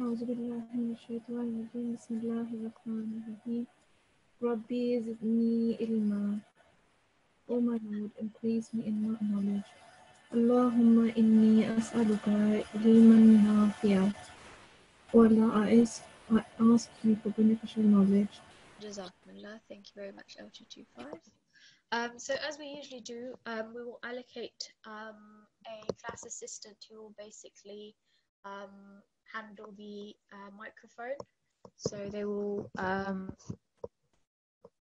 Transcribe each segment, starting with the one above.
أعوذ بالله من الشيطان الرجيم بسم الله الرحمن الرحيم ربي زدني علما O my Lord, increase me in my knowledge. Allahumma inni as'aluka ilman nafi'a. O Allah, I ask, I ask you for beneficial knowledge. Jazakumullah. Thank you very much, L225. Um, so as we usually do, um, we will allocate um, a class assistant who will basically um, handle the uh, microphone. So they will um,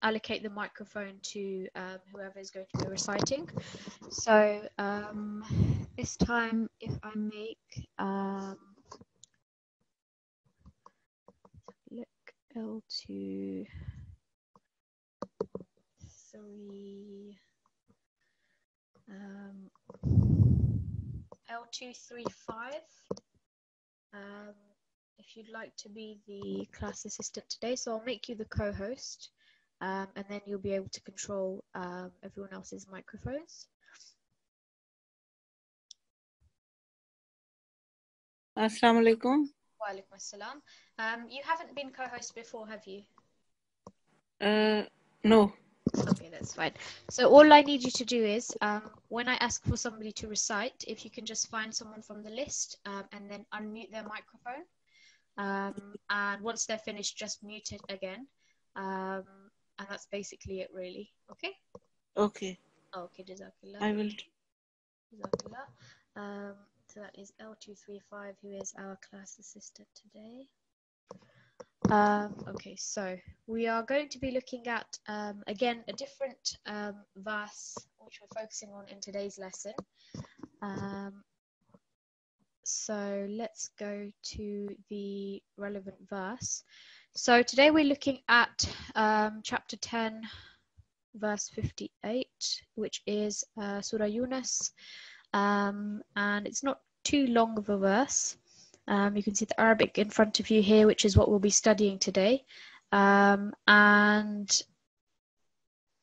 allocate the microphone to um, whoever is going to be reciting. So um, this time, if I make um, look L2 three um, L235 um, if you'd like to be the class assistant today so I'll make you the co-host um, and then you'll be able to control um, everyone else's microphones. Assalamu alaikum. Walaikum assalam. Um, you haven't been co-host before, have you? Uh, no. Okay, that's fine. So all I need you to do is, um, when I ask for somebody to recite, if you can just find someone from the list um, and then unmute their microphone. Um, and once they're finished, just mute it again. Um, and that's basically it, really. Okay? Okay. Okay, Jazakallah. I will. Jazakallah. Um, so that is L235, who is our class assistant today. Um, okay, so we are going to be looking at, um, again, a different um, verse which we're focusing on in today's lesson. Um, so let's go to the relevant verse. So today we're looking at um, chapter 10, verse 58, which is uh, Surah Yunus. Um, and it's not too long of a verse. Um, you can see the Arabic in front of you here, which is what we'll be studying today. Um, and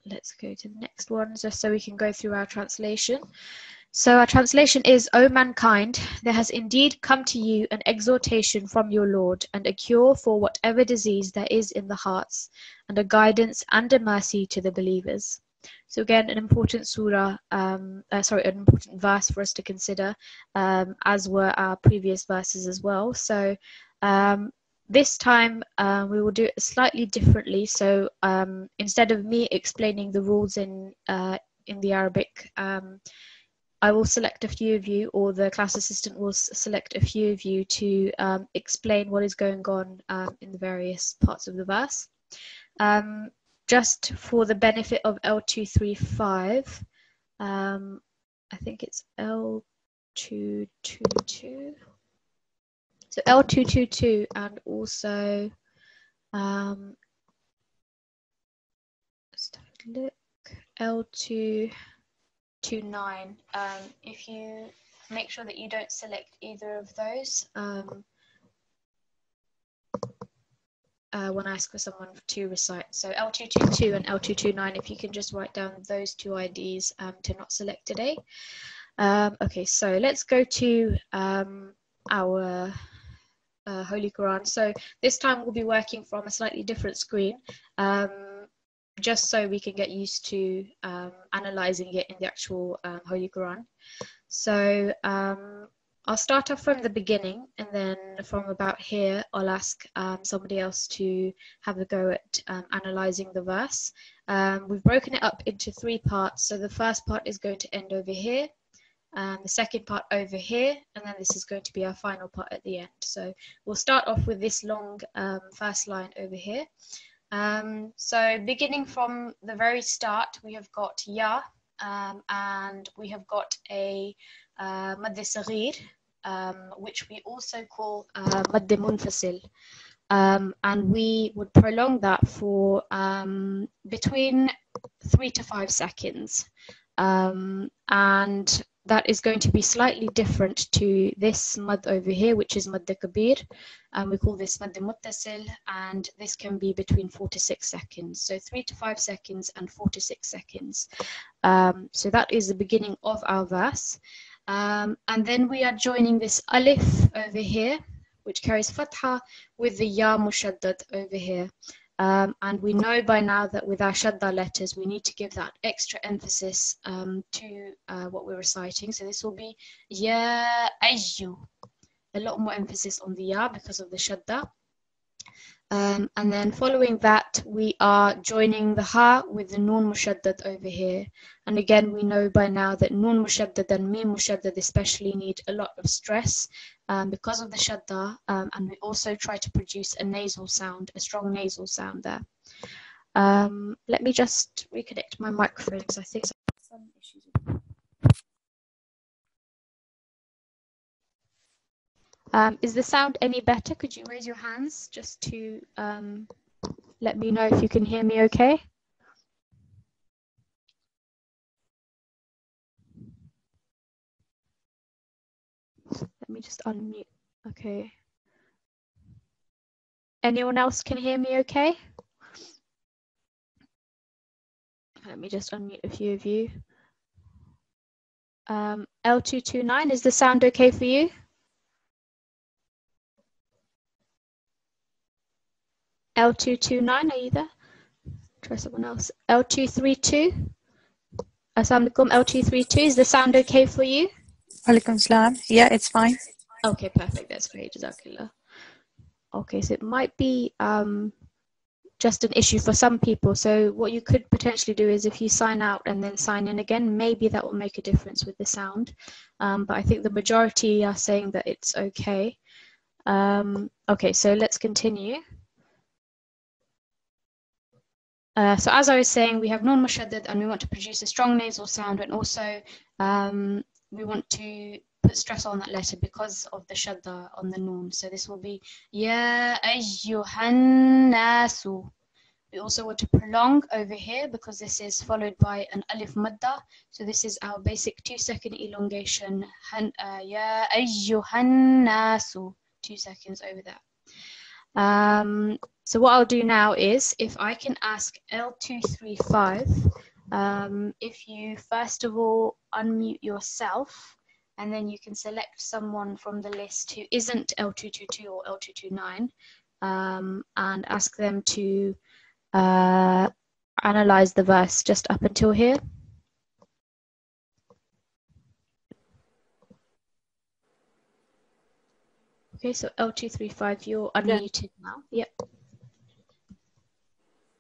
let's go to the next one just so we can go through our translation. So our translation is, O mankind, there has indeed come to you an exhortation from your Lord, and a cure for whatever disease there is in the hearts, and a guidance and a mercy to the believers. So again, an important surah, um, uh, sorry, an important verse for us to consider, um, as were our previous verses as well. So um, this time uh, we will do it slightly differently. So um, instead of me explaining the rules in uh, in the Arabic, um, I will select a few of you, or the class assistant will select a few of you to um, explain what is going on in the various parts of the verse. Um, just for the benefit of L235, um, I think it's L222. So L222 and also, um, let's look, L229. Um, if you make sure that you don't select either of those, um, uh, when I ask for someone to recite. So L222 and L229, if you can just write down those two IDs um, to not select today. Um, okay, so let's go to um, our uh, Holy Quran. So this time we'll be working from a slightly different screen, um, just so we can get used to um, analyzing it in the actual um, Holy Quran. So I'll start off from the beginning and then from about here, I'll ask um, somebody else to have a go at um, analyzing the verse. Um, we've broken it up into three parts. So the first part is going to end over here, um, the second part over here, and then this is going to be our final part at the end. So we'll start off with this long um, first line over here. Um, so beginning from the very start, we have got Ya, and we have got a uh, um, which we also call uh, Mad Munfasil. Um, and we would prolong that for um, between three to five seconds. Um, and that is going to be slightly different to this mud over here, which is mad kabir. And we call this mad muttasil, and this can be between four to six seconds. So three to five seconds and four to six seconds. Um, so that is the beginning of our verse. Um, and then we are joining this alif over here which carries fatha with the ya mushaddad over here. Um, and we know by now that with our shadda letters, we need to give that extra emphasis um, to uh, what we're reciting. So this will be ya ayyu. A lot more emphasis on the ya because of the shadda. Um, and then following that, we are joining the ha with the nun mushaddad over here. And again, we know by now that nun mushaddad and mim mushaddad especially need a lot of stress um, because of the shadda. Um, and we also try to produce a nasal sound, a strong nasal sound there. Um, let me just reconnect my microphone because I think some issues. with Um, is the sound any better? Could you raise your hands just to um, let me know if you can hear me okay? Let me just unmute. Okay. Anyone else can hear me okay? Let me just unmute a few of you. Um, L229, is the sound okay for you? L229, are you there? Try someone else. L232. Assalamu alaikum. L232, is the sound okay for you? Alaikum salam. Yeah, it's fine. Okay, perfect. That's great. Jazakallah. Okay, so it might be um, just an issue for some people. So what you could potentially do is if you sign out and then sign in again, maybe that will make a difference with the sound. Um, but I think the majority are saying that it's okay. Um, okay, so let's continue. Uh, so as I was saying, we have nun mushaddad and we want to produce a strong nasal sound and also um, we want to put stress on that letter because of the shadda on the noon. So this will be Ya ayyuhan nasu. We also want to prolong over here because this is followed by an alif madda. So this is our basic two second elongation. Uh, ya ayyuhan nasu. Two seconds over there. Um, so what I'll do now is if I can ask L235, um, if you first of all unmute yourself and then you can select someone from the list who isn't L222 or L229 um, and ask them to uh, analyze the verse just up until here. Okay, so L235, you're unmuted now. Yep.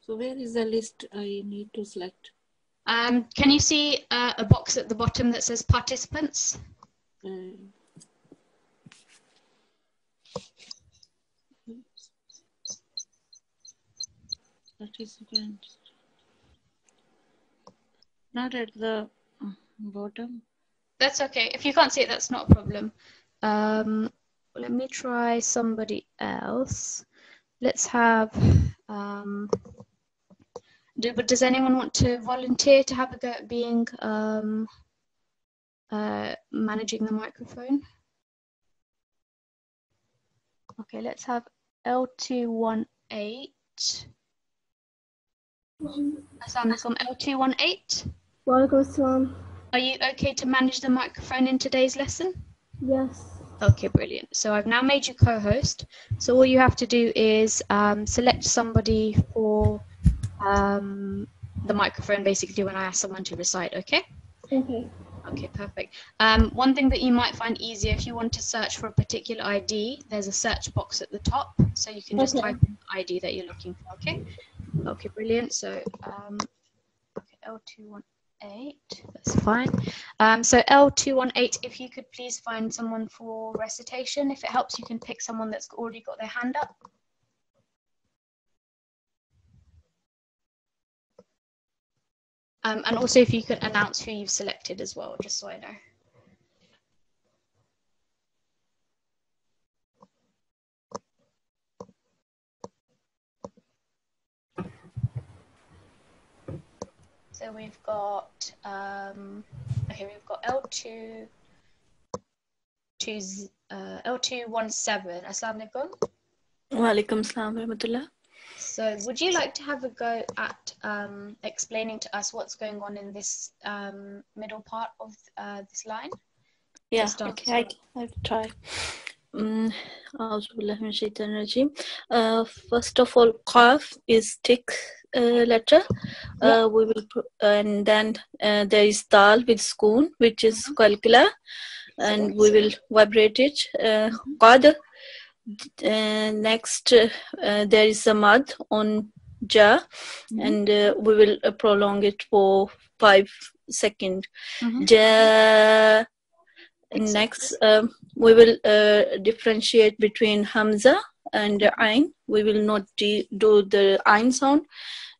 So where is the list I need to select? Um, can you see uh, a box at the bottom that says participants? Uh, participants. Not at the uh, bottom. That's okay. If you can't see it, that's not a problem. Um, let me try somebody else. Let's have. Um, do, but does anyone want to volunteer to have a go at being um, uh, managing the microphone? Okay, let's have L218. Assalamualaikum, L218. Walaikum. Are you okay to manage the microphone in today's lesson? Yes. Okay, brilliant. So I've now made you co-host. So all you have to do is um, select somebody for um, the microphone, basically when I ask someone to recite. Okay. Okay. Okay, perfect. Um, one thing that you might find easier if you want to search for a particular ID, there's a search box at the top, so you can just Okay. type in the ID that you're looking for. Okay. Okay, brilliant. So um, okay, L218, that's fine. Um, so L218, if you could please find someone for recitation. If it helps, you can pick someone that's already got their hand up. Um, and also if you could announce who you've selected as well, just so I know. So we've got um, okay, we've got L two two z- uh, L two one seven. Assalamu alaikum. Walaikum salam rahmatullah. So would you like to have a go at um, explaining to us what's going on in this um, middle part of uh, this line? Yeah, okay, I will try. Um, uh, first of all, qaf is tick uh, letter. Uh, yeah. We will, and then uh, there is dal with Sukoon, which is mm -hmm. qalqala, and we will vibrate it. Uh, qad uh, next, uh, uh, there is a mud on ja, and uh, we will uh, prolong it for five second. seconds. Mhm. Ja. Next, um, we will uh, differentiate between Hamza and Ain. We will not de- do the Ain sound.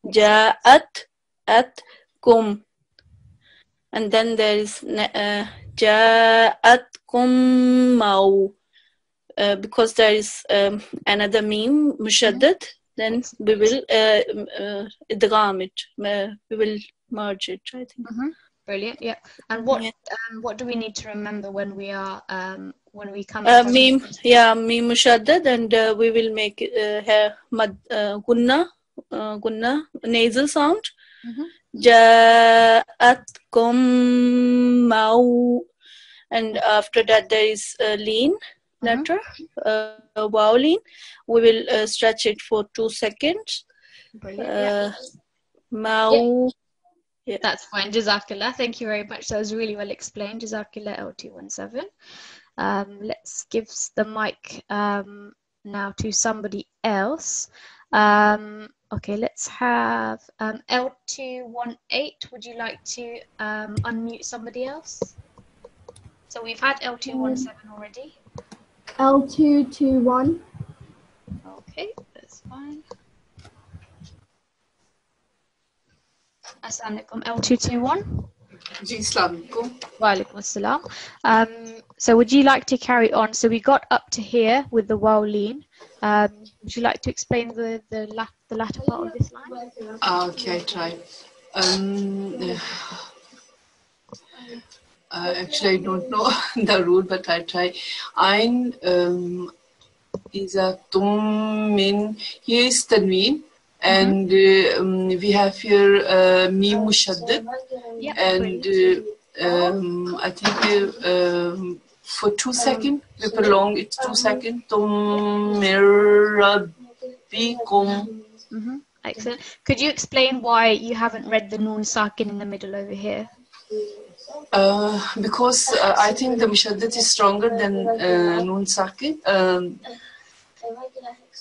Ja'at, at, kum. And then there is uh, Ja'at kum mau. Uh, because there is um, another meme, mushaddad, then we will uh, uh, idgham it. Uh, we will merge it, I think. Brilliant. Yeah. And what Yeah. um, what do we need to remember when we are um, when we come? Uh, meme, yeah, meme mushaddad, and uh, we will make uh, hair mad uh, gunna, uh, gunna nasal sound. Mhm. Ja'atkum mau, and after that there is uh, lean letter, uh, wow lean. We will uh, stretch it for two seconds. Brilliant. yeah. Uh, mau. That's fine. Jazakallah. Thank you very much. That was really well explained. Jazakallah L217. Um, let's give the mic um, now to somebody else. Um, okay, let's have um, L218. Would you like to um, unmute somebody else? So we've had L217 already. L221. Okay, that's fine. Assalamu alaikum. L221. Ji Assalamualaikum. Walaikum assalam. Um, so would you like to carry on? So we got up to here with the wow lean. Um, would you like to explain the the, la- the latter part of this line? Ah, okay, I try. Um, uh, actually, I don't know the rule, but I try. Ein um, is a tum min. Here is tanween, and uh, um, we have here uh, mim mushaddad, Yep. and uh, um, I think uh, um, for two seconds we prolong it two seconds. Tum mirabbikum. hmm Excellent. Could you explain why you haven't read the noon sakin in the middle over here? Uh, because uh, I think the mushaddad is stronger than uh, noon sakin. Um,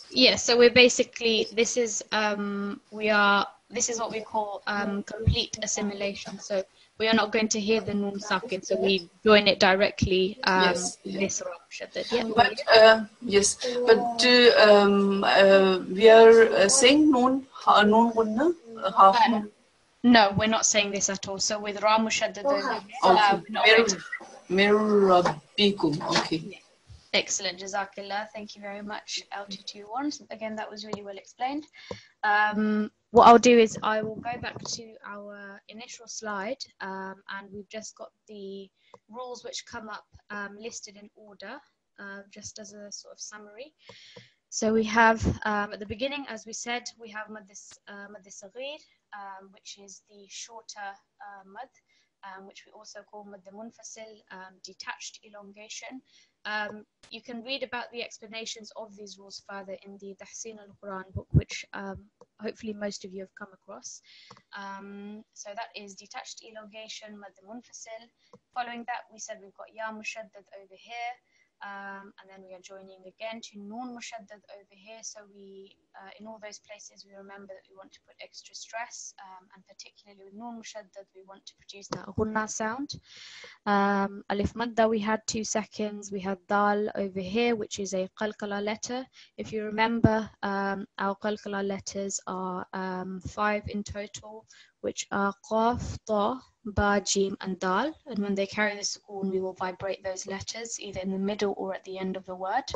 Yes. So we're basically this is um, we are this is what we call um, complete assimilation. So we are not going to hear the noon sakin. So we join it directly. Um, Yes, yeah. This. Yeah. but uh, yes, but um, uh, we are uh, saying noon, ha, noon gunna, half noon. No, we're not saying this at all. So with Ra Mushaddad, Okay. we're not going to- Mir, mirabbikum. Okay. Excellent, Jazakallah. Thank you very much, L221. Again, that was really well explained. Um, what I'll do is I will go back to our initial slide, um, and we've just got the rules which come up um, listed in order, uh, just as a sort of summary. So we have um, at the beginning, as we said, we have mad uh, mad saghir, um, which is the shorter uh, mad, um, which we also call mad munfasil, um, detached elongation. Um, you can read about the explanations of these rules further in the Tahsin al-Quran book, which um, hopefully most of you have come across. So that is detached elongation, mad munfasil. Following that, we said we've got ya mushaddad over here. Um, and then we are joining again to nun mushaddad over here. So we, uh, in all those places, we remember that we want to put extra stress, um, and particularly with nun mushaddad, we want to produce that ghunna sound. Um, alif madda, we had two seconds. We had dal over here, which is a qalqala letter. If you remember, um, our qalqala letters are um, five in total, which are qaf, ta, ba, jim, and dal. And when they carry the sukoon, we will vibrate those letters either in the middle or at the end of the word.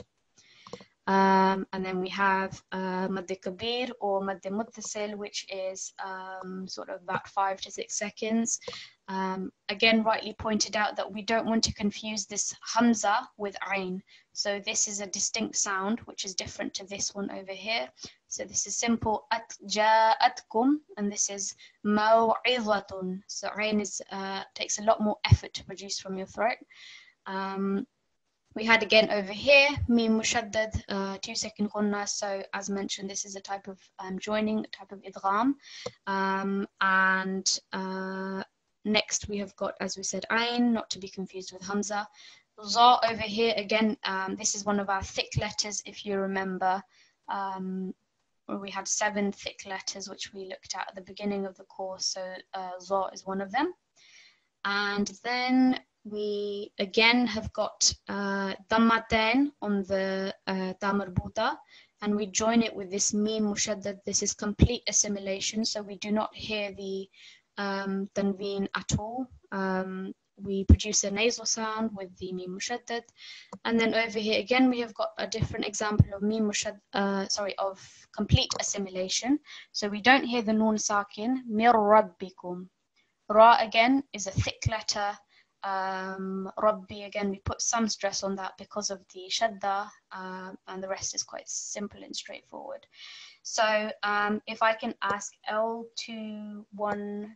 Um, and then we have uh, kabir or mad muttasil, which is um, sort of about five to six seconds. Um, again, rightly pointed out that we don't want to confuse this hamza with ain. So this is a distinct sound, which is different to this one over here. So this is simple at ja'atkum, and this is maw'izatun. So ain is uh, takes a lot more effort to produce from your throat. Um, we had again over here, mim uh, two second gunna. So as mentioned, this is a type of um, joining, a type of idgham. Um, and uh, next we have got, as we said, ayn, not to be confused with hamza. Za over here, again, um, this is one of our thick letters, if you remember. Um, we had seven thick letters, which we looked at at the beginning of the course. So uh, is one of them. And then we again have got uh, on the uh, Damarbuta, and we join it with this Mim Mushaddad. This is complete assimilation, so we do not hear the um, Tanveen at all. Um, we produce a nasal sound with the Mim Mushaddad. And then over here again, we have got a different example of Mim uh, sorry, of complete assimilation. So we don't hear the Nun Sakin, Mir Rabbikum. Ra again is a thick letter. Um, Rabbi again, we put some stress on that because of the Shadda, uh, and the rest is quite simple and straightforward. So um, if I can ask L21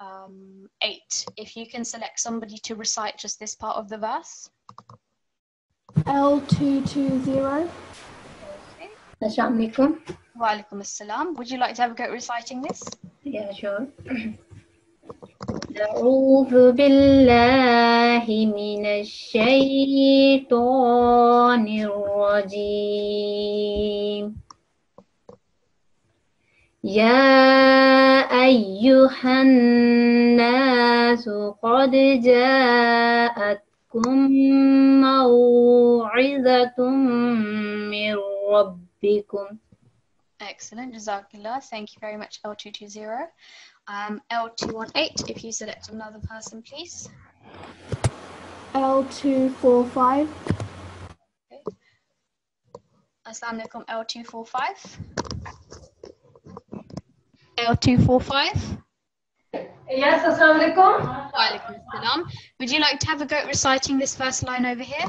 um, 8, if you can select somebody to recite just this part of the verse. L220. Assalamu alaikum. Wa alaikum assalam. Would you like to have a go at reciting this? Yeah, sure. أعوذ بالله من الشيطان الرجيم يا أيها الناس قد جاءتكم موعظة من ربكم Excellent, Jazakallah. Thank you very much, L220. Um, L218, if you select another person, please. L245. Assalamu alaikum, L245. L245. Yes, assalamu alaikum. Wa alaikum assalam. Would you like to have a go at reciting this first line over here?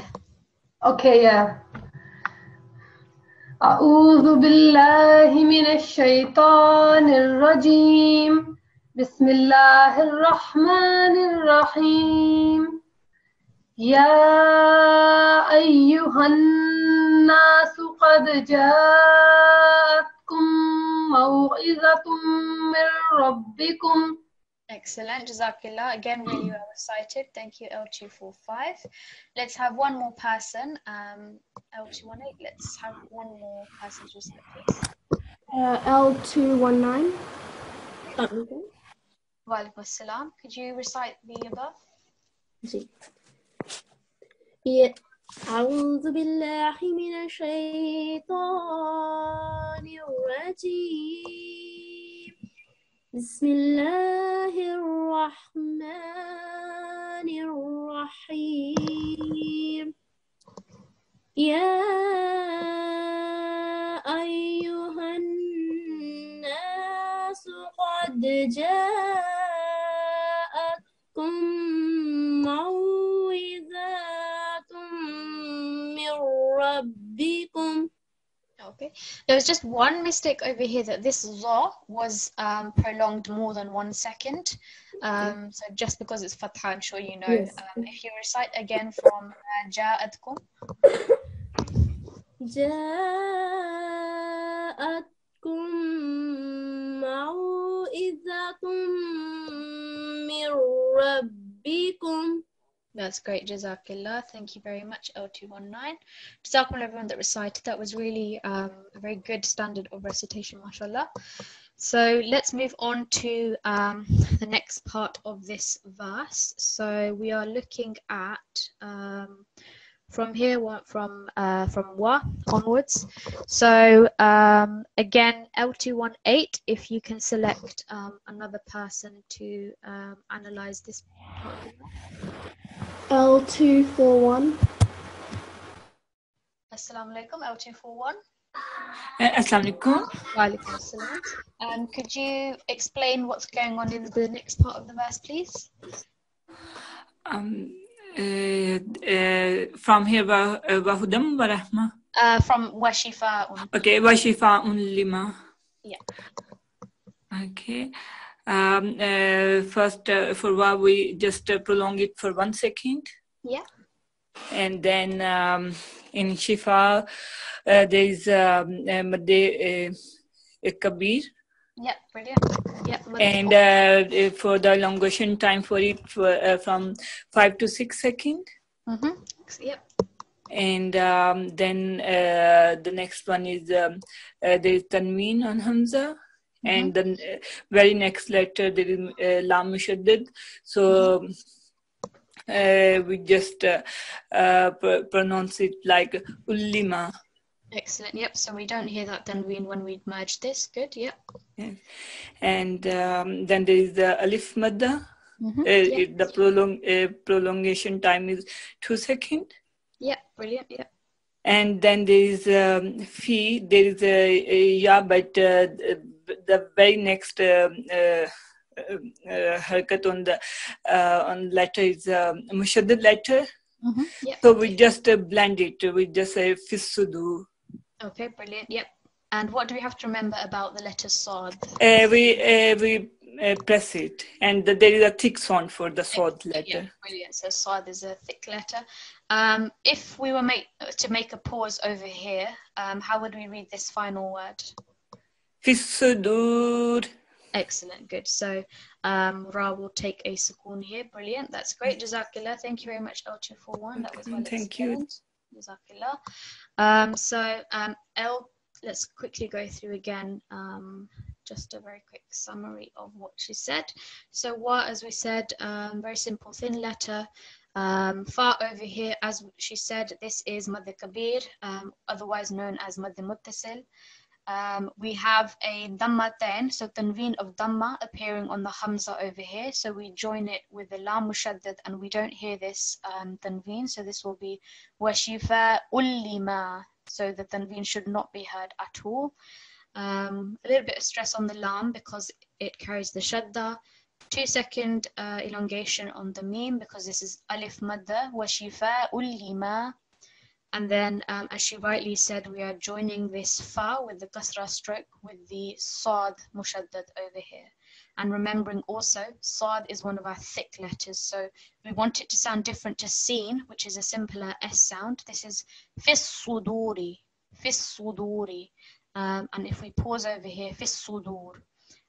Okay, yeah. أعوذ بالله من الشيطان الرجيم بسم الله الرحمن الرحيم يا أيها الناس قد جاءتكم موعظة من ربكم Excellent, Jazakallah. Again, really well recited. Thank you, L245. Let's have one more person. Um, L218, let's have one more person to recite, please. Uh, L219. Wa alaikum assalam. Could you recite the above? يا- أعوذ بالله من الشيطان الرجيم. بسم الله الرحمن الرحيم. يا أيها الناس قد جاءتكم موعظة ربكم Okay. There was just one mistake over here that this za was um, prolonged more than one second. Um, so just because it's fatha, I'm sure you know. Yes. Um, if you recite again from uh, ja'atkum, جاءتكم موعظة من ربكم that's great, Jazakillah. Thank you very much, L219. Jazakumullah, everyone that recited. That was really um, a very good standard of recitation, mashallah. So let's move on to um, the next part of this verse. So we are looking at um, from here from uh, from wa onwards. So um, again, L218, if you can select um, another person to um, analyze this part of the verse. L241. Assalamu alaikum, L241. Uh, Assalamu alaikum. Wa alaikum assalam. Um, could you explain what's going on in the next part of the verse, please? Um, from here, wa- uh, Wahudam wa rahma. Uh, from Washifa. Okay, wa shifa'un lima. Yeah. Okay. Um, uh, first, uh, for wa, we just uh, prolong it for one second. Yeah. and then um, in Shifa, uh, there is um, uh, uh, Kabir. Yep, brilliant. Yep, Mad- And uh, for the elongation time for it for, uh, from five to six seconds. Mhm. Yep. And um, then uh, the next one is um, uh, there is Tanween on Hamza. And the uh, very next letter there is uh, Lam Mushaddad. So uh, we just uh, uh, pr- pronounce it like Ullima. Excellent. Yep. So we don't hear that tanween when we merge this. Good. Yep. Yeah. And um, then there is the Alif Madda. Mhm. Uh, the prolong, uh, prolongation time is two second. Yep. Brilliant. Yep. And then there is um, Fi, there is a, a Ya, but uh, the the very next uh, uh, uh, harkat on the uh, on letter is um, Mushaddad letter. Yep. So we just uh, blend it. We just say Fisudu. Okay. Brilliant. Yep. And what do we have to remember about the letter Sod? Uh, we uh, we uh, press it, and there is a thick sound for the Sod Yeah, letter. brilliant. So Sod is a thick letter. Um, if we were make, to make a pause over here, um, how would we read this final word? Fisudur. Excellent, good. So um, Ra will take a sukoon here. Brilliant. That's great. Jazakallah. Thank you very much, L241. That was well Thank you. Jazakallah. Um, so um, L, let's quickly go through again um, just a very quick summary of what she said. So Wa, as we said, um, very simple, thin letter. Um, far over here, as she said, this is Madh Kabir, um, otherwise known as Madh Muttasil. Um, we have a Dhamma ten, so tanween of Dhamma appearing on the Hamza over here. So we join it with the Lam Mushaddad and we don't hear this um, tanween. So this will be Washifa Ullima. So the tanween should not be heard at all. Um, a little bit of stress on the Lam because it carries the Shadda. Two second uh, elongation on the Mim because this is Alif Madda. Washifa Ullima. And then, um, as she rightly said, we are joining this fa with the kasra stroke with the sad mushaddad over here. And remembering also, sad is one of our thick letters, so we want it to sound different to seen, which is a simpler S sound. This is fis suduri, fis suduri. Um, and if we pause over here, fis sudur.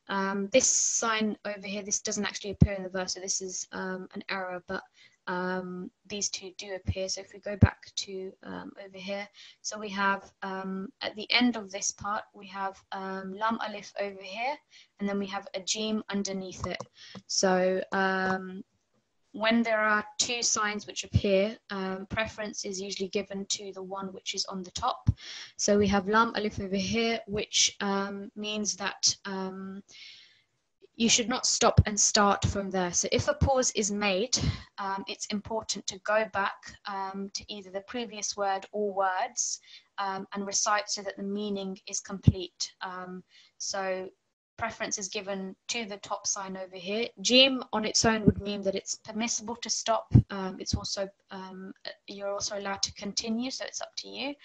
Um, this sign over here, this doesn't actually appear in the verse, so this is um, an error, but um, these two do appear. So if we go back to um, over here, so we have um, at the end of this part, we have um, lam alif over here, and then we have a jim underneath it. So um, when there are two signs which appear, um, preference is usually given to the one which is on the top. So we have lam alif over here, which means that you should not stop and start from there. So if a pause is made, um, it's important to go back um, to either the previous word or words um, and recite so that the meaning is complete. Um, so preference is given to the top sign over here. Jim on its own would mean that it's permissible to stop. Um, it's also um, you're also allowed to continue, so it's up to you.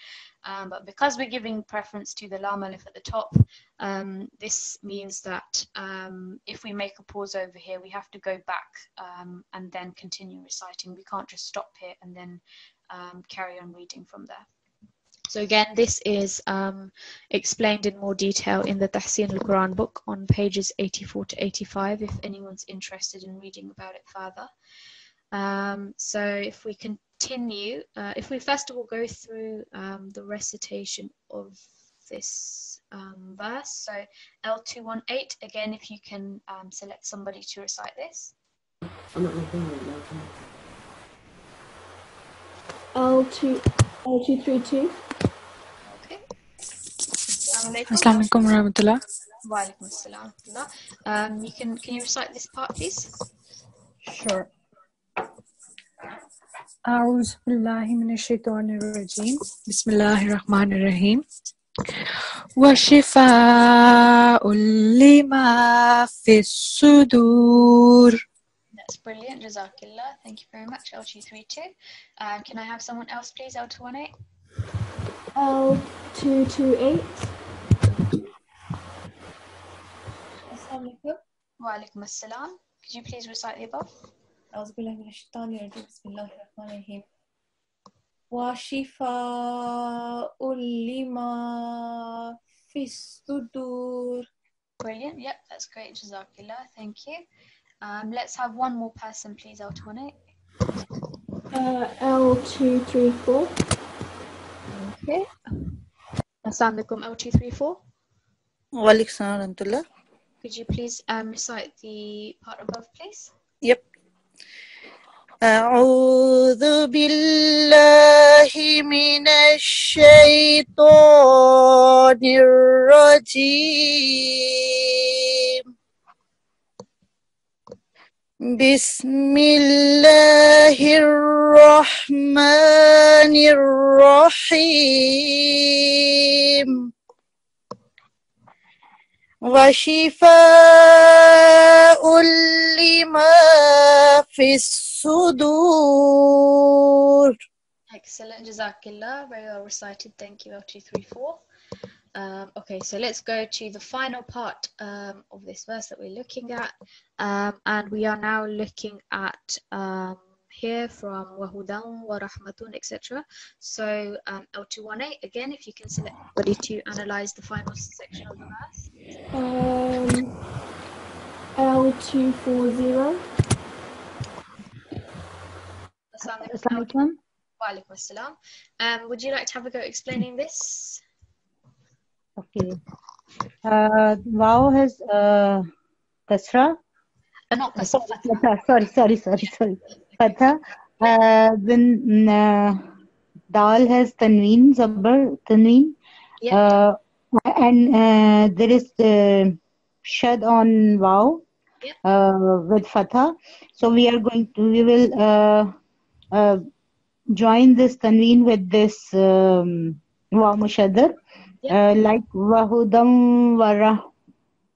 Um, but because we're giving preference to the lam alif at the top, um, this means that um, if we make a pause over here, we have to go back um, and then continue reciting. We can't just stop here and then carry on reading from there. So again, this is um, explained in more detail in the Tahsin al-Quran book on pages 84 to 85 if anyone's interested in reading about it further. Um, so if we continue, uh, if we first of all go through um, the recitation of this um, verse, so L218, again, if you can um, select somebody to recite this. L2, L232. Assalamualaikum warahmatullah. Waalaikum assalam. Um, you can can you recite this part, please? Sure. أعوذ بالله من الشيطان الرجيم بسم الله الرحمن الرحيم وشفاء لما في الصدور That's brilliant. Jazakallah. Thank you very much. L232. Uh, um, can I have someone else, please? L218. L228. Assalamu alaikum. Wa alaikum assalam. Could you please recite the above? أعوذ بالله من الشيطان الرجيم بسم الله الرحمن الرحيم وشفاء لما في الصدور Brilliant. Yep, that's great. Jazakillah. Thank you. Um, let's have one more person, please, L20. Uh, L234. Okay. Assalamu alaikum, L234. Walaikum salam warahmatullah. Could you please um, recite the part above, please? Yep. أعوذ بالله من الشيطان الرجيم بسم الله الرحمن الرحيم وشفاء لما في الصدور Excellent. Jazakillah. Very well recited. Thank you, L234. Um, okay, so let's go to the final part um, of this verse that we're looking at. Um, and we are now looking at um, here from Wahudan wa Rahmatun, etc. So um, L218, again, if you can select everybody to analyze the final section of the verse. Um, L240. Assalamu Assalamu alaikum. alaikum. Wa alaikum assalam. Um, would you like to have a go explaining this? Okay. Uh, wow has uh, kasra. Uh, not kasra, Sorry, sorry, sorry, sorry. Fatha. Uh, then uh, dal has tanween, zabar, tanween. Yeah. Uh, and uh, there is uh, shad on wow Yeah. uh, with fatha. So we are going to, we will uh, uh, join this tanween with this um, wow mushaddad, uh, like wahudam wara,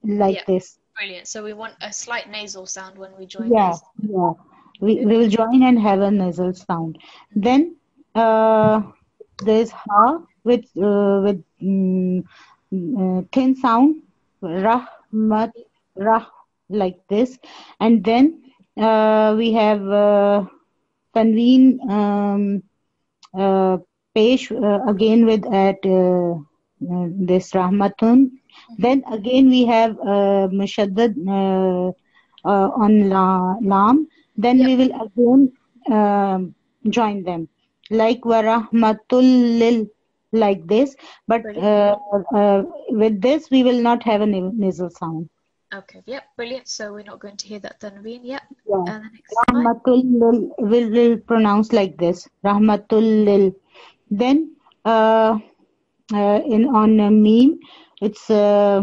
like Yeah. this. Brilliant. So we want a slight nasal sound when we join Yeah, this. yeah. We, we will join and have a nasal sound. Then uh, there's ha with uh, with mm, uh, thin sound, rahmat, rah, like this. And then uh, we have uh, tanween um, uh, pesh uh, again with at this rahmatun. Then again we have mushaddad on la, lam. Then we will again um, join them like warahmatul lil like this. But uh, uh, with this we will not have a nasal sound. Okay, yep, brilliant. So we're not going to hear that tanween, yep. Yeah. And the next. Rahmatul lil will, will pronounce like this. Rahmatul lil. Then uh, uh, in on uh, meme it's uh,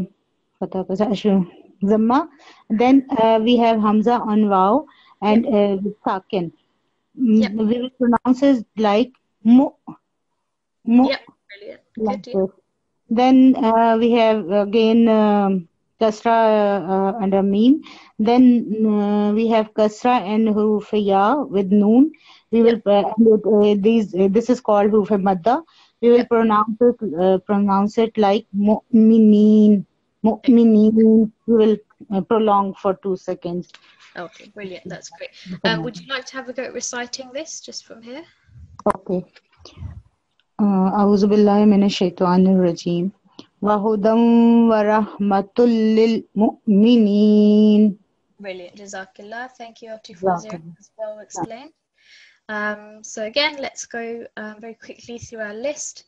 fatha ka ashu- zamma. Then uh, we have hamza on wow and uh, with sakin. Mm, We will pronounce it like mu. Mu. Yep, like. Then uh, we have again um, kasra uh, under meme. Then uh, we have kasra and hufiya with noon. We will uh, and uh, these uh, this is called hufi madda. We will pronounce it uh, pronounce it like mu'minin. Mu'minin. We will uh, prolong for two seconds. Okay, brilliant. That's great. Um, would you like to have a go at reciting this just from here? Okay. Uh, أعوذ بالله من الشيطان الرجيم وهدى ورحمة للمؤمنين Brilliant. Jazakillah. Thank you, L240. As well explained. Um, so again, let's go um, very quickly through our list.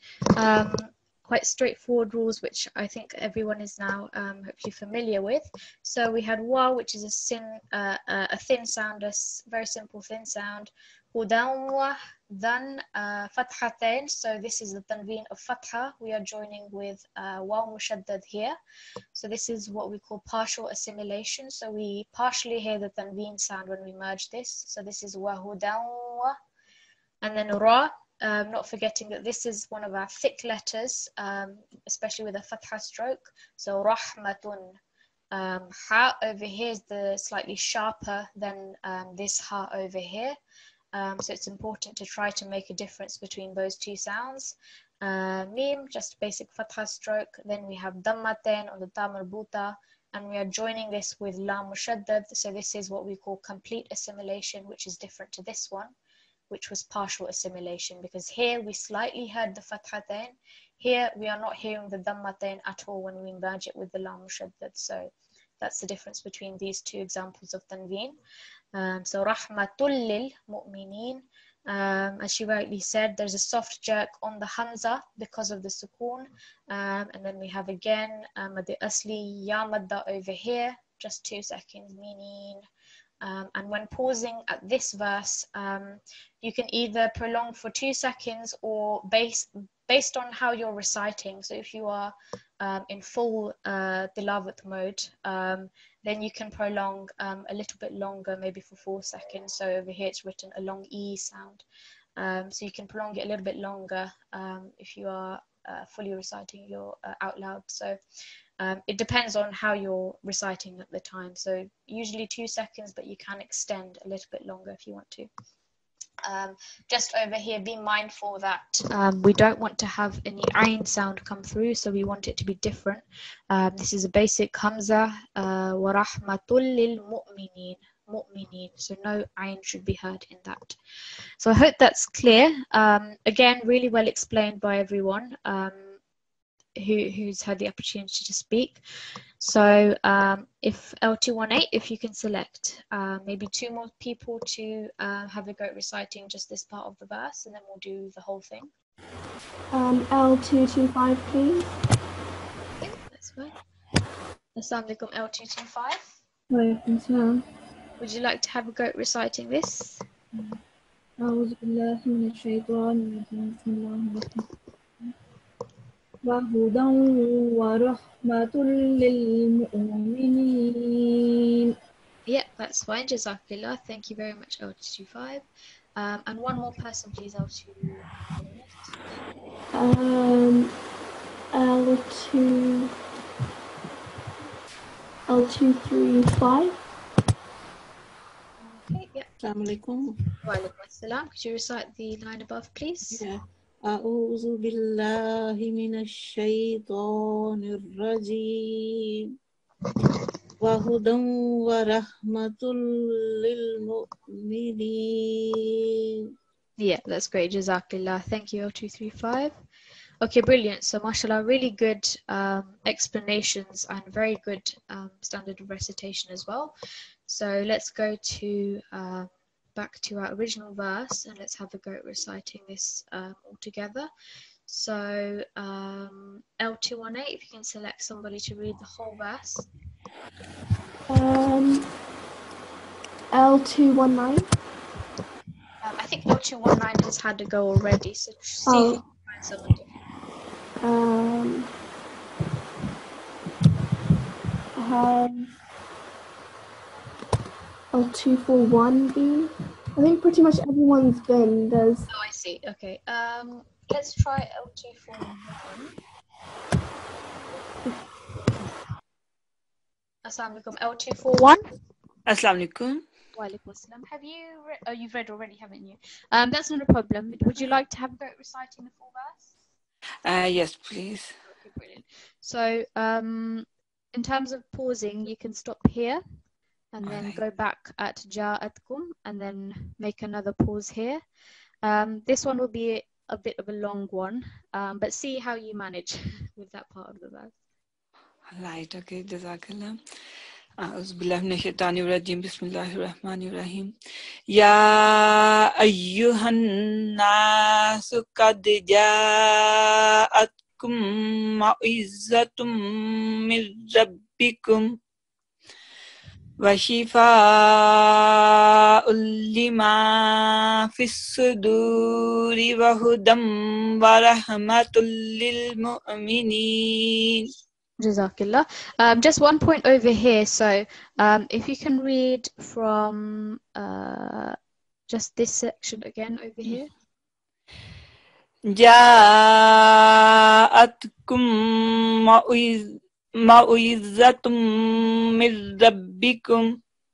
Quite straightforward rules, which I think everyone is now um, hopefully familiar with. So we had wa, which is a, sin, uh, uh, a thin sound, a very simple thin sound. Hudan then uh, fathatain. So this is the tanween of fatha. We are joining with uh, waw mushaddad here. So this is what we call partial assimilation. So we partially hear the tanween sound when we merge this. So this is wa. And then ra, um, not forgetting that this is one of our thick letters, um, especially with a fatha stroke. So rahmatun. Um, ha over here is the slightly sharper than um, this ha over here. Um, so it's important to try to make a difference between those two sounds. Uh, just basic fatha stroke. Then we have dammaten or the tam marbuta, and we are joining this with lam mushaddad. So this is what we call complete assimilation, which is different to this one. Which was partial assimilation because here we slightly heard the fathatain. Here we are not hearing the dhammatain at all when we merge it with the lam mushaddad. So that's the difference between these two examples of tanveen. Um, so rahmatul lil mu'minin. Um, as she rightly said, there's a soft jerk on the hamza because of the sukoon. Um, and then we have again um, the asli yamadda over here, just two seconds, meaning. Um, and when pausing at this verse, um, you can either prolong for two seconds or base, based on how you're reciting. So if you are um, in full uh, mode, um, then you can prolong um, a little bit longer, maybe for four seconds. So over here it's written a long E sound. Um, so you can prolong it a little bit longer if you are uh, fully reciting your uh, out loud. So um, it depends on how you're reciting at the time. So usually two seconds, but you can extend a little bit longer if you want to. Um, just over here, be mindful that um, we don't want to have any ayn sound come through, so we want it to be different. Um, this is a basic hamza, uh, mu'minin, mu'minin. So no ayn should be heard in that. So I hope that's clear. Um, again, really well explained by everyone. Um, who, who's had the opportunity to speak. So um, if L218, if you can select uh, maybe two more people to uh, have a go at reciting just this part of the verse and then we'll do the whole thing. Um, L225, please. Yeah, that's fine. Assalamu alaikum L225. Walaikum salam. Would you like to have a go at reciting this? أعوذ بالله من الشيطان الرجيم بسم الله الرحمن الرحيم وهدى ورحمة للمؤمنين Yeah, that's fine. Jazakallah. Thank you very much, L225. Um, and one more person, please, L2. Um, L2, L235. Okay, yeah. Assalamu alaikum. Wa alaikum assalam. Could you recite the line above, please? Yeah. أعوذ بالله من الشيطان الرجيم وهدى ورحمة للمؤمنين Yeah, that's great. Jazakallah. Thank you, L235. Okay, brilliant. So, mashallah, really good um, explanations and very good um, standard of recitation as well. So, let's go to uh, back to our original verse and let's have a go at reciting this um, all together. So, um, L218, if you can select somebody to read the whole verse. Um, L219. Um, I think L219 has had a go already, so see if you Oh. can find someone different. Um, um, L241B. I think pretty much everyone's been. There's Oh, I see. Okay. Um, let's try L241. Assalamu alaikum. L241. Assalamu alaikum. Wa alaikum assalam. Have you read? Oh, you've read already, haven't you? Um, that's not a problem. Would you like to have a go at reciting the full verse? Uh, yes, please. Okay, brilliant. So, um, in terms of pausing, you can stop here and then Alright. go back at ja'atkum and then make another pause here. Um, this one will be a bit of a long one, um, but see how you manage with that part of the verse. Right, okay, Jazakallah. أعوذ بالله من الشيطان الرجيم بسم الله الرحمن الرحيم يا أيها الناس قد جاءتكم موعظة من ربكم وشفاء لما في الصدور وهدى ورحمة للمؤمنين Jazakallah. Um, just one point over here. So, um, if you can read from uh, just this section again over here. جاءتكم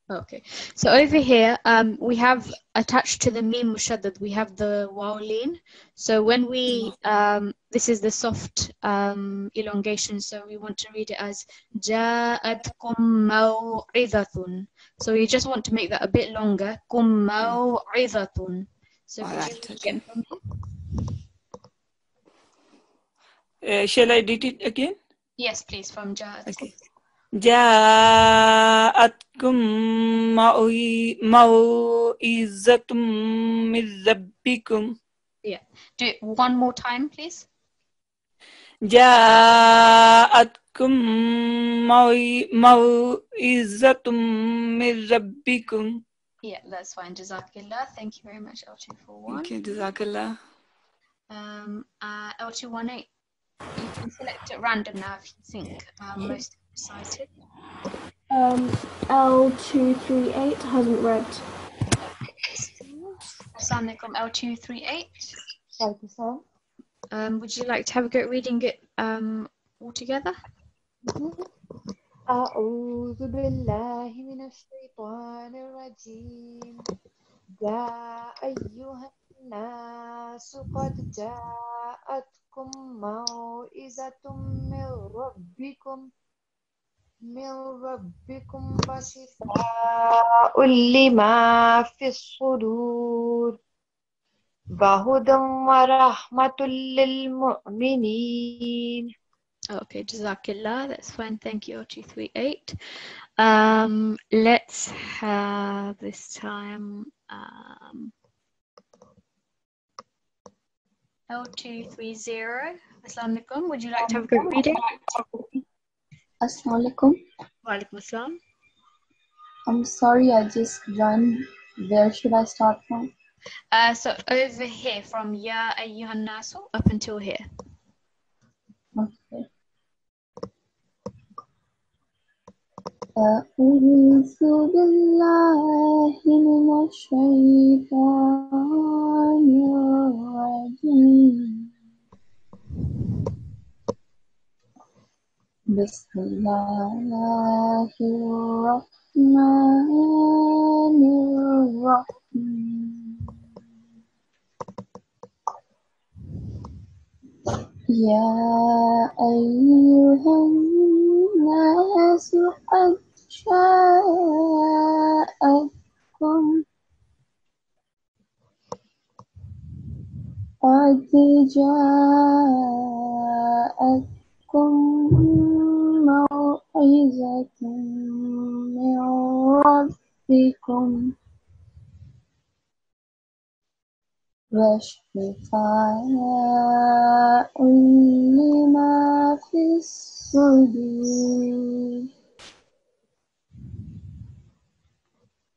Okay, so over here um, we have attached to the mim mushaddad we have the wawlin. So when we um, this is the soft um, elongation, so we want to read it as jaatkum maw'idatun. So you just want to make that a bit longer. Kum maw'idatun. So again. Uh, shall I read it again? Yes, please, from Ja'atkum. Okay. جاءتكم موعي- موعظة من ربكم Yeah. Do it one more time, please. جاءتكم موعي- موعظة من ربكم Yeah, that's fine. Jazakillah. Thank you very much, L241. Okay, جزاك Um, uh, L218. You can select at random now if you think um, most recited. Um, L238 hasn't read. Assalamu alaikum, L238. Um, would you like to have a go at reading it um, all together? أعوذ بالله من الشيطان الرجيم يا أيها الناس قد جاءتكم موعظة من ربكم من ربكم وشفاء لما في الصدور وهدى ورحمة للمؤمنين Okay, Jazakillah. That's fine. Thank you, L238. Um, let's have this time um, L230. Assalamu alaikum. Would you like to have a go at reading? Assalamu alaikum. Wa alaikum assalam. I'm sorry, I just joined. Where should I start from? Uh, so over here from Ya Ayyuhan Nasu up until here. Okay. أعوذ بالله من الشيطان الرجيم بسم الله الرحمن الرحيم يا أيها الناس قد جاءتكم قد جاءتكم موعظة من ربكم وشفاء لما في الصدور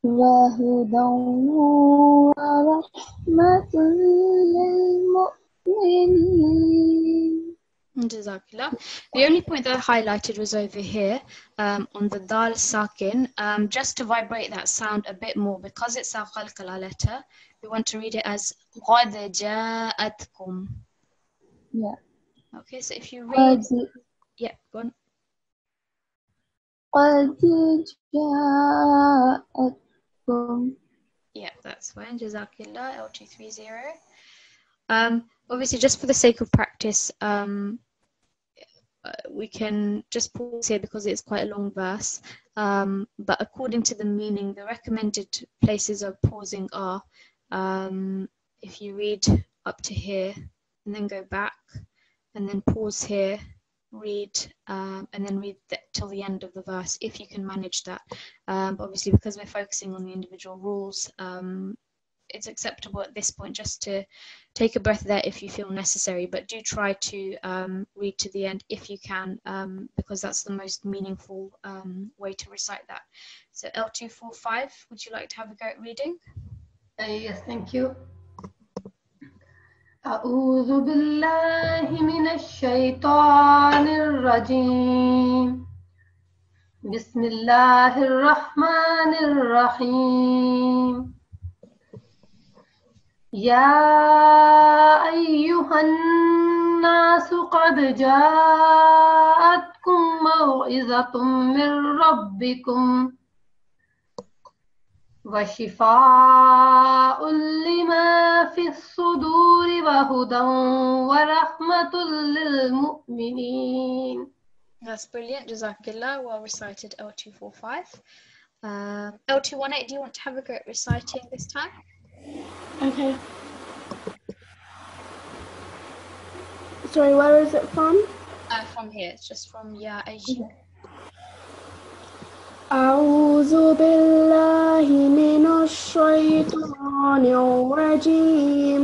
وهدى ورحمة للمؤمنين Jazakallah. The only point that I highlighted was over here um, on the dal sakin, um, just to vibrate that sound a bit more because it's a qalqala letter. We want to read it as qad ja'atkum. Yeah. Okay, so if you read. yeah, go on. قد جاءتكم yeah, that's fine. Jazakillah, L230. Um, obviously, just for the sake of practice, um, we can just pause here because it's quite a long verse. Um, but according to the meaning, the recommended places of pausing are um, if you read up to here and then go back and then pause here, read, um, and then read the, till the end of the verse if you can manage that. Um, obviously, because we're focusing on the individual rules, um, it's acceptable at this point just to take a breath there if you feel necessary, but do try to um, read to the end if you can, um, because that's the most meaningful um, way to recite that. So L245, would you like to have a go at reading? Uh, yes, thank you. أعوذ بالله من الشيطان الرجيم بسم الله الرحمن الرحيم يا أيها الناس قد جاءتكم موعظة من ربكم وشفاء لما في الصدور وهدى ورحمة للمؤمنين That's brilliant. Jazakillah. Well recited L245. Um, L218, do you want to have a go at reciting this time? Okay. Sorry, where is it from? Uh, from here, it's just from Ya Aisha. أعوذ بالله من الشيطان الرجيم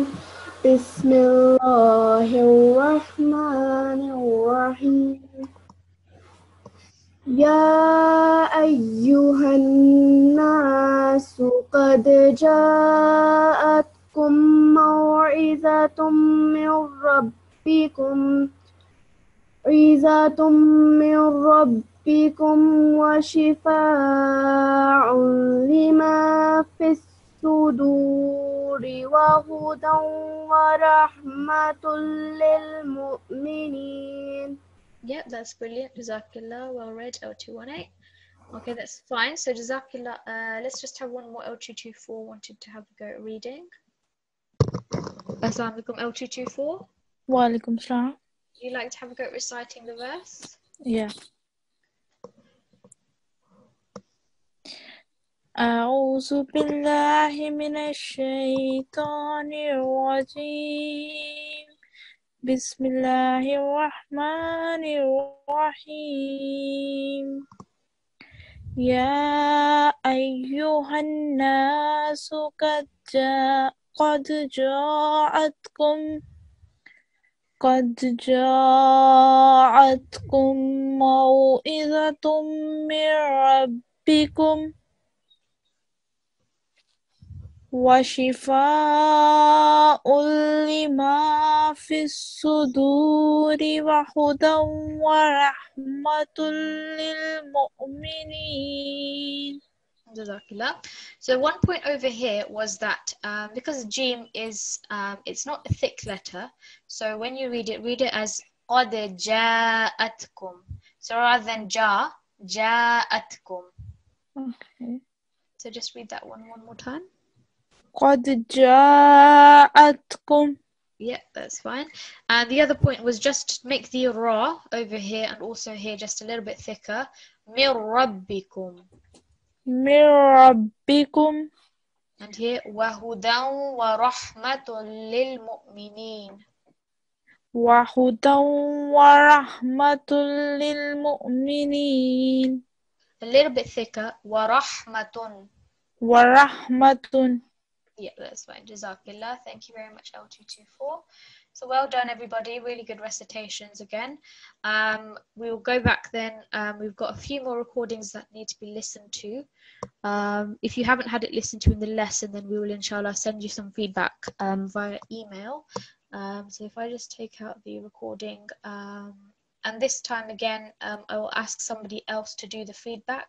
بسم الله الرحمن الرحيم يا أيها الناس قد جاءتكم موعظة من ربكم عظة من ربكم وشفاء لما في الصدور وهدى ورحمة للمؤمنين. Yeah, that's brilliant. Jazakallah. Well read, L218. Okay, that's fine. So, Jazakallah. Uh, let's just have one more L224 wanted to have a go at reading. Assalamu alaikum, L224. Walaikum salam. Would you like to have a go at reciting the verse? Yeah. أعوذ بالله من الشيطان الرجيم بسم الله الرحمن الرحيم يا أيها الناس قد جاء قد جاءتكم قد جاءتكم موعظة من ربكم وشفاء لما في الصدور وهدى ورحمة للمؤمنين Jazakallah. So one point over here was that um, because Jim is um, it's not a thick letter, so when you read it, read it as قد جاءتكم. So rather than ja, جاءتكم. Okay. So just read that one one more time. قد جاءتكم Yeah, that's fine. And the other point was just make the ra over here and also here just a little bit thicker. من ربكم. من ربكم And here وهدى ورحمة للمؤمنين. وهدى ورحمة للمؤمنين A little bit thicker. ورحمة. ورحمة Yeah, that's fine. Jazakallah. Thank you very much, L224. So well done, everybody. Really good recitations again. Um, we will go back then. Um, we've got a few more recordings that need to be listened to. Um, if you haven't had it listened to in the lesson, then we will, inshallah, send you some feedback um, via email. Um, so if I just take out the recording, um, and this time again, I will ask somebody else to do the feedback.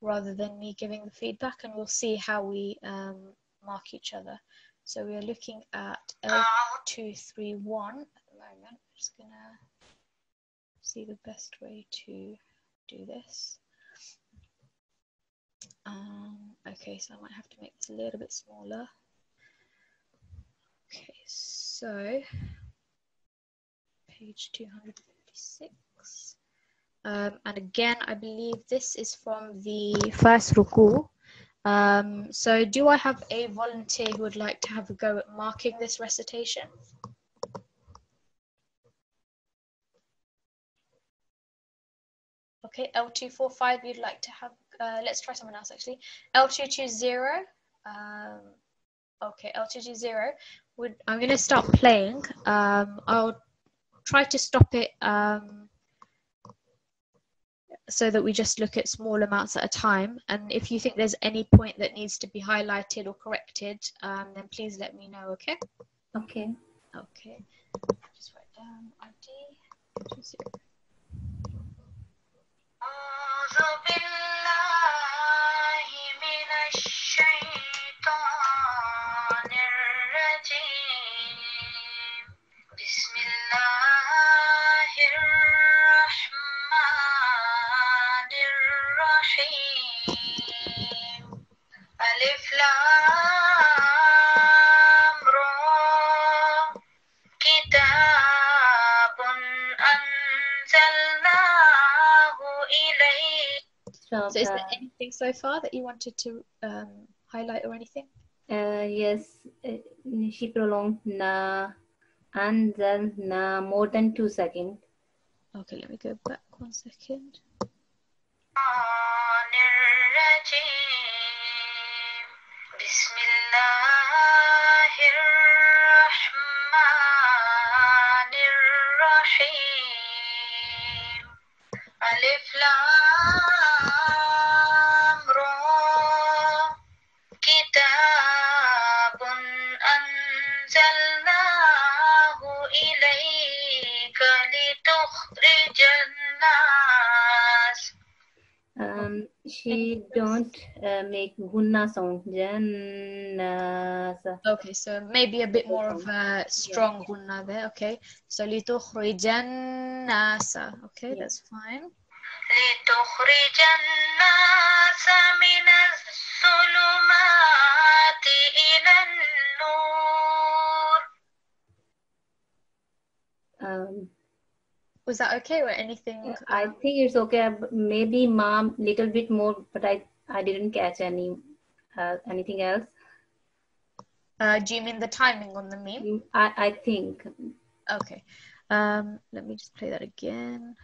Rather than me giving the feedback, and we'll see how we um, mark each other. So we are looking at L231 at the moment. I'm just gonna see the best way to do this. Um, okay, so I might have to make this a little bit smaller. Okay, so page 256. Um, and again, I believe this is from the first ruku. Um, so do I have a volunteer who would like to have a go at marking this recitation? Okay, L245, you'd like to have, uh, let's try someone else actually. L220, um, okay, L220, would, I'm going to start playing. Um, I'll try to stop it um, so that we just look at small amounts at a time. And if you think there's any point that needs to be highlighted or corrected, um, then please let me know, okay? Okay. Okay. Just write down ID. anything so far that you wanted to um, highlight or anything? Uh, yes, uh, she prolonged na and then na more than two seconds. Okay, let me go back one second. Alif Lam she don't uh, make ghunna song. jannasa. Okay so maybe a bit more of a strong ghunna there. Okay. So litukhrijannasa okay yeah. that's fine. Min az-zulumati ila an-nur um Was that okay or anything? I think it's okay. but Maybe mom little bit more, but I I didn't catch any uh, anything else. Uh, do you mean the timing on the meme? I I think. Okay. Um, let me just play that again.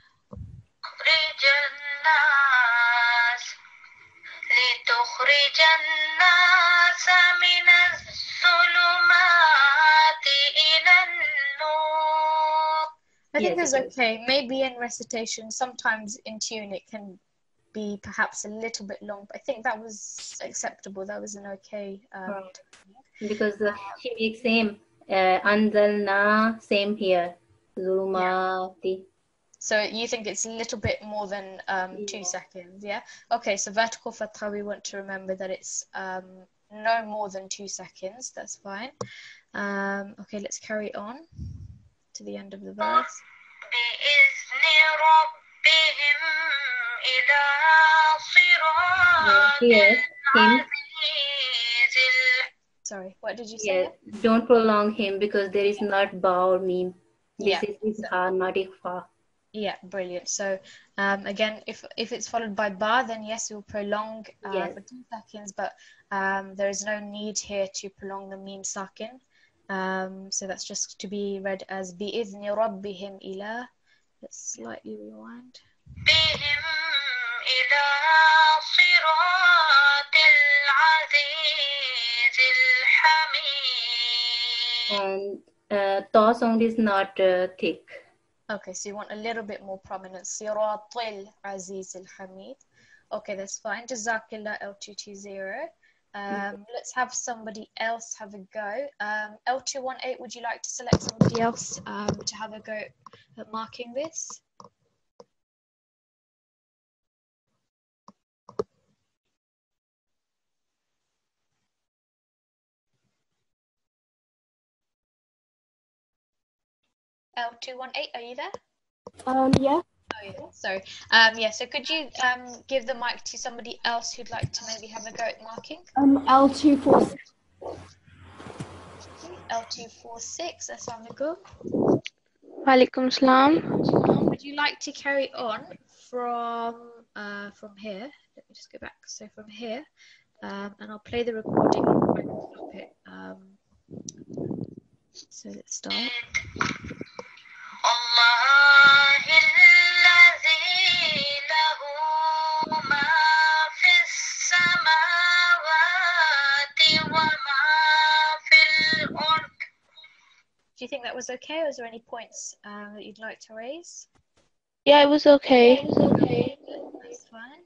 تخرج الناس لتخرج الناس من الظلمات إلى النور I think Yes, that's it is. okay. Maybe in recitation, sometimes in tune it can be perhaps a little bit long, but I think that was acceptable. That was an okay. Um, Right. Because uh, she makes same. Uh, anzalna same here. Zulumati. So you think it's a little bit more than um, two seconds, yeah? Okay, so vertical fatha, we want to remember that it's um, no more than two seconds. That's fine. Um, okay, let's carry on to the end of the verse. Here. Sorry, what did you say? Yeah, don't prolong him because there is not ba or meme. This yeah. is ha, not ikhfa. Yeah, brilliant. So um, again, if if it's followed by ba, then yes, you'll prolong uh, yes. for two seconds, but um, there is no need here to prolong the meme sakin. Um, so that's just to be read as بِإِذْنِ رَبِّهِمْ إِلَىٰ Let's slightly rewind. And uh, the sound is not uh, thick. Okay, so you want a little bit more prominence. Sirat al Aziz al Hamid. Okay, that's fine. Jazakallah L220. Um, let's have somebody else have a go. Um, L218, would you like to select somebody else um, to have a go at marking this? L218, are you there? Um, yeah. Yeah. Sorry. Um, yeah, so could you um, give the mic to somebody else who'd like to maybe have a go at marking? Um, L two four six. L246, Assalamualaikum. Walaikum salam. Would you like to carry on from uh, from here? Let me just go back. So from here, um, and I'll play the recording stop it. Um, so let's start. Do you think that was okay? Or was there any points um, that you'd like to raise? Yeah, it was okay. It was okay. That's fine.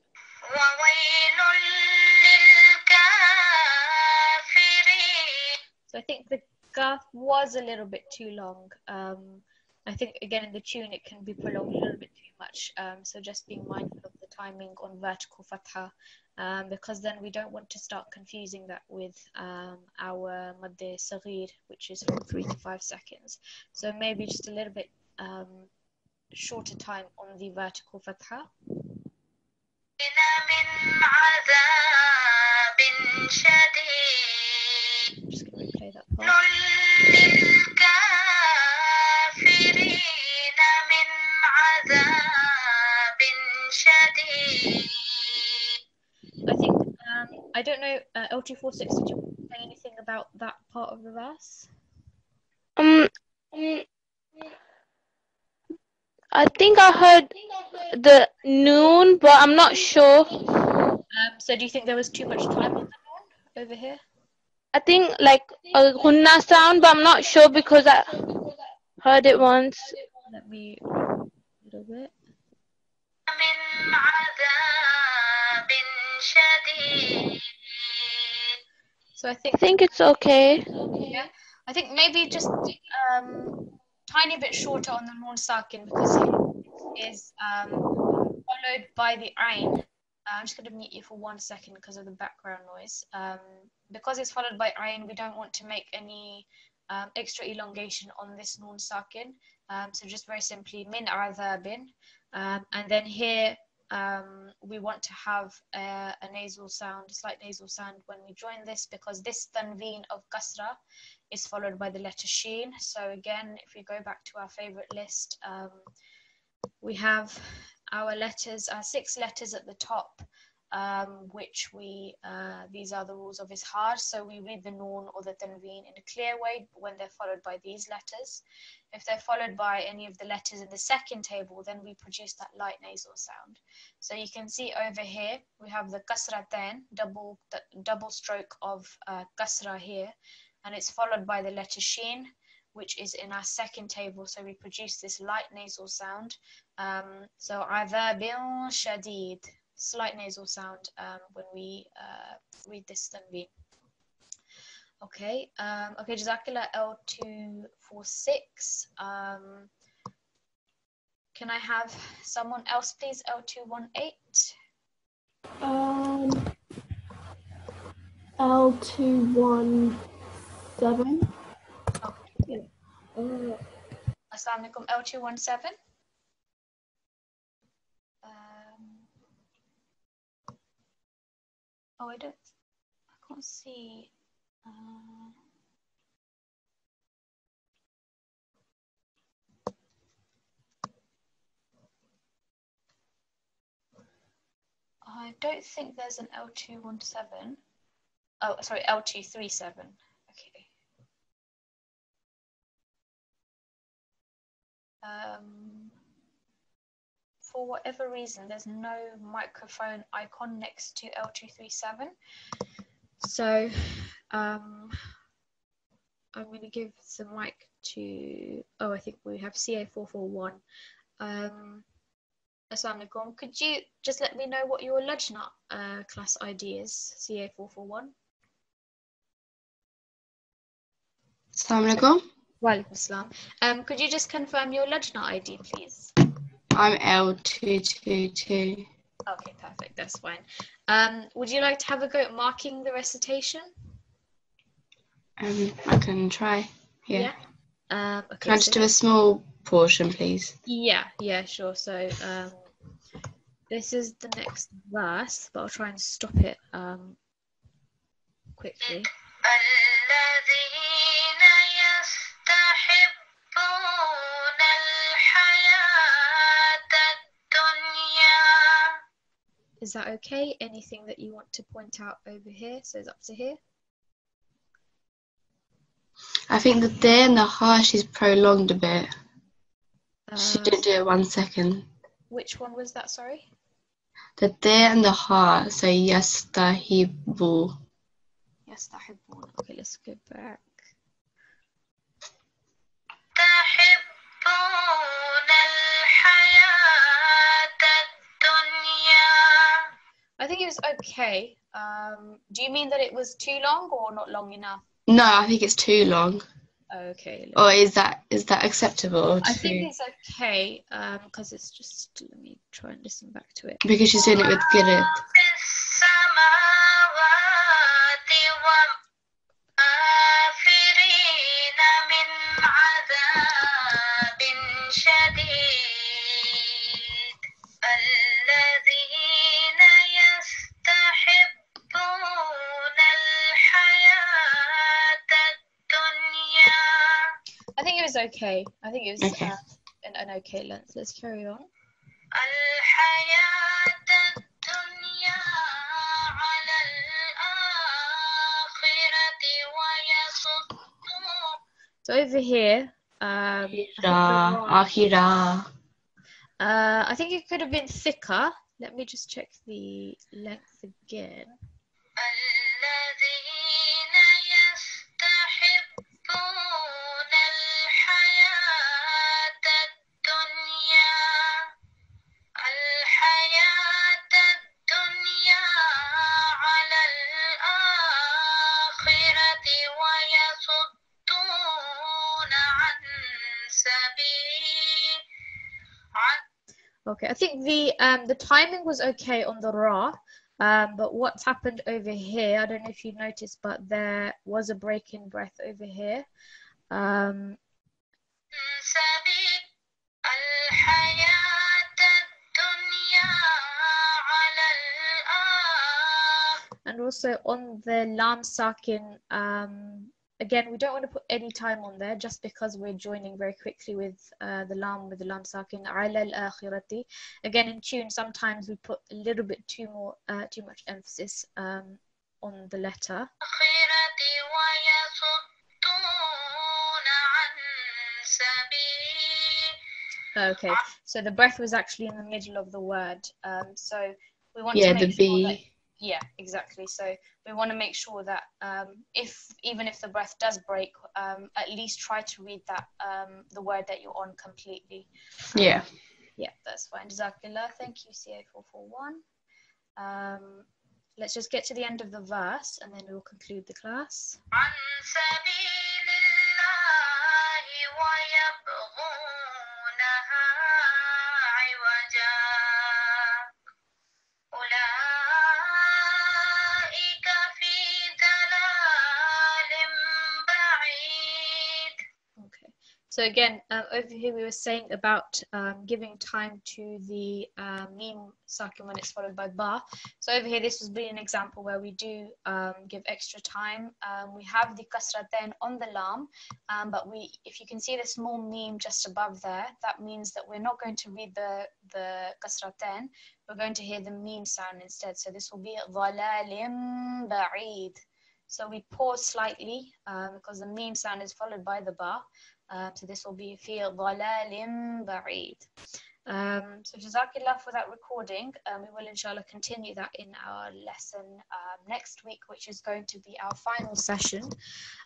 So I think the gaff was a little bit too long. Um, I think again in the tune it can be prolonged a little bit too much. Um, so just being mindful timing on vertical fatha um, because then we don't want to start confusing that with um, our madde saghir, which is from three to five seconds. So maybe just a little bit um, shorter time on the vertical fatha. Just going to play that part. I think um, I don't know uh, L246. Did you say anything about that part of the verse? Um, I think I heard the noon, but I'm not sure. Um, so do you think there was too much time on the noon over here? I think like a hunna sound, but I'm not sure because I heard it once. Let me a little bit. من عذاب شديد So I think I think it's okay. yeah. I think maybe just um tiny bit shorter on the noon sakin because it is um followed by the ain. Uh, I'm just going to mute you for one second because of the background noise. Um, because it's followed by ain, we don't want to make any um, extra elongation on this noon sakin. Um, so just very simply min adhabin. Um, and then here um, we want to have a, a nasal sound, a slight nasal sound when we join this because this tanveen of kasra is followed by the letter sheen. So again, if we go back to our favorite list, um, we have our letters, our six letters at the top, um, which we, uh, these are the rules of Izhar. So we read the noon or the tanveen in a clear way when they're followed by these letters. If they're followed by any of the letters in the second table, then we produce that light nasal sound. So you can see over here, we have the kasratain, double, double stroke of uh, kasra here, and it's followed by the letter sheen, which is in our second table. So we produce this light nasal sound. Um, so adhabin shadid, slight nasal sound um, when we uh, read this tanveen. Okay, um, okay, Jazakallah L246. Um, can I have someone else, please? L218. Um, L two one seven. Okay. Uh, Assalamu alaikum, L217. Um, oh, I don't, I can't see. Uh, I don't think there's an L217. Oh, sorry, L237. Okay. Um, for whatever reason, there's no microphone icon next to L237. So um, I'm going to give the mic to, oh, I think we have CA441. Um, Assalamu alaikum. Could you just let me know what your Lajna uh, class ID is, CA441? Assalamu alaikum. Walaikum assalam. Um, could you just confirm your Lajna ID, please? I'm L222. Okay, perfect. That's fine. Um, would you like to have a go at marking the recitation? Um, I can try. Yeah. Yeah. Um, okay, Can I just so- do a small portion, please? Yeah, yeah, sure. So um, this is the next verse, but I'll try and stop it um, quickly. Is that okay? Anything that you want to point out over here? So it's up to here. I think the there and the harsh is prolonged a bit. Uh, she didn't do it one second. Which one was that, sorry? The there and the har, so yastahibu. Yastahibu. Okay, let's go back. I think it was okay. Um, do you mean that it was too long or not long enough? No, I think it's too long. Okay. Or is that is that acceptable? I to- think it's okay because it's just. Let me try and listen back to it. because she's doing it with Girid. was okay. I think it was okay. uh, an, an okay length. Let's carry on. So over here, um, Ahira. Uh, I think it could have been thicker. Let me just check the length again. Okay, I think the um, the timing was okay on the raw, um, but what's happened over here, I don't know if you noticed, but there was a break in breath over here. Um, and also on the lam sakin um, again, we don't want to put any time on there just because we're joining very quickly with uh, the lam, with the lam sakin, al-akhirati. Again, in tune, sometimes we put a little bit too, more, uh, too much emphasis um, on the letter. Okay, so the breath was actually in the middle of the word. Um, so we want yeah, to make the sure B yeah, exactly. So we want to make sure that um, if even if the breath does break, um, at least try to read that um, the word that you're on completely. Yeah. Yeah, that's fine. Jazakallah. Thank you, CA441. Um, let's just get to the end of the verse and then we'll conclude the class. So again, uh, over here we were saying about um, giving time to the uh, meme sakin when it's followed by ba. So over here, this has been an example where we do um, give extra time. Um, we have the kasratain on the lam, um, but we, if you can see the small meme just above there, that means that we're not going to read the the kasratain. We're going to hear the meme sound instead. So this will be ضلال بعيد. So we pause slightly um, because the meme sound is followed by the ba. Um, so this will be في ضلال بعيد. Um, so Jazakillah for that recording. Um, we will inshallah continue that in our lesson um, next week, which is going to be our final session.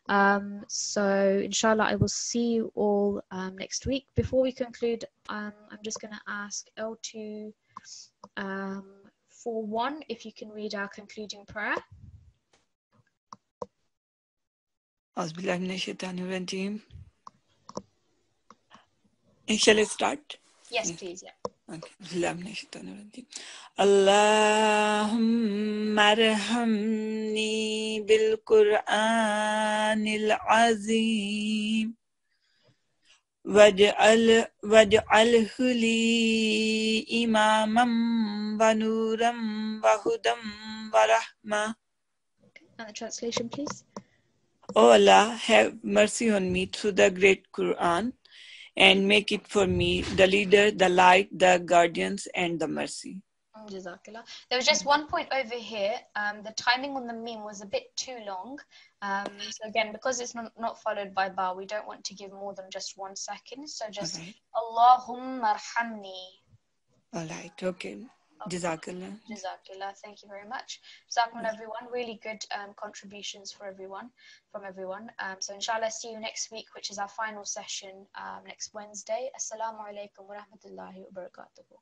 Um, so inshallah I will see you all um, next week. Before we conclude, um, I'm just going to ask L2 um, for one if you can read our concluding prayer. أعوذ بالله من الشيطان الرجيم. Shall I start? Yes, please. Yeah. Okay. بسم الله من الشيطان الرجيم. اللهم ارحمني بالقرآن العظيم واجعل واجعله لي إماما ونورا وهدى ورحمة And the translation, please. O Allah, have mercy on me through the great Quran and make it for me the leader, the light, the guardians, and the mercy. Jazakallah. There was just one point over here. Um, the timing on the meme was a bit too long. Um, so again, because it's not, not followed by ba, we don't want to give more than just one second. So just Okay. Allahumma arhamni. All right, okay. Jazakallah. Jazakallah. Thank you very much. Jazakallah everyone. Really good um, contributions for everyone, from everyone. Um, so inshallah, see you next week, which is our final session um, next Wednesday. Assalamu alaikum wa rahmatullahi wa barakatuhu.